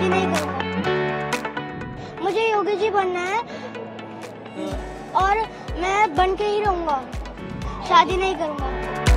शादी नहीं करूँगा मुझे योगी जी बनना है और मैं बन के ही रहूँगा। शादी नहीं करूँगा।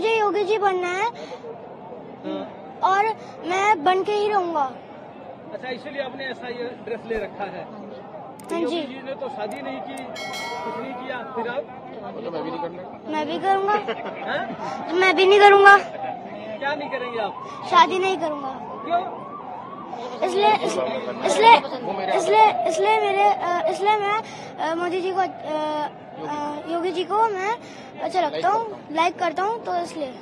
मुझे योगी जी बनना है। हाँ। और मैं बन के ही रहूँगा। अच्छा इसलिए आपने ऐसा ये ड्रेस ले रखा है। हाँ योगी जी। जी ने तो शादी नहीं की कुछ नहीं किया फिर आप? मैं भी करूँगा। हैं? मैं भी नहीं करूँगा। क्या नहीं करेंगे आप? शादी नहीं करूँगा। क्यों? इसलिए इसलिए इसलिए इसलिए मेरे इसलिए मैं मोदी जी को जी को मैं अच्छा लगता हूँ लाइक करता हूँ तो इसलिए।